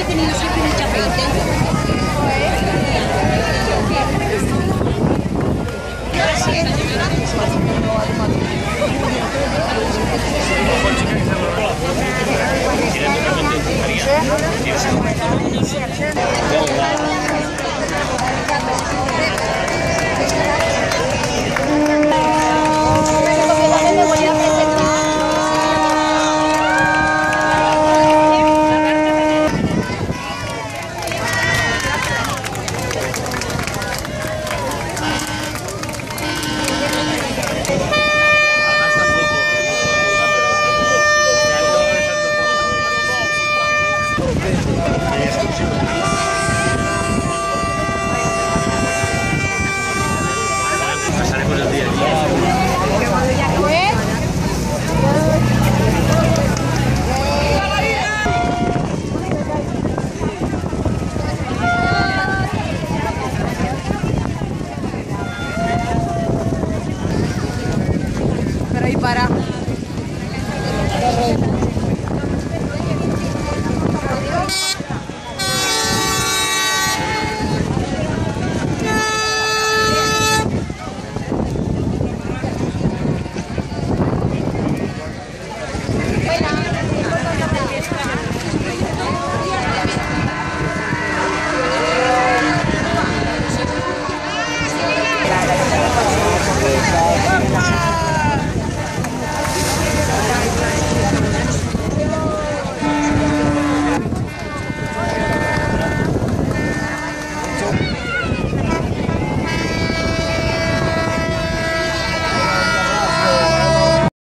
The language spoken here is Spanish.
he tenido siempre mucha Pasaremos el Pero ahí para.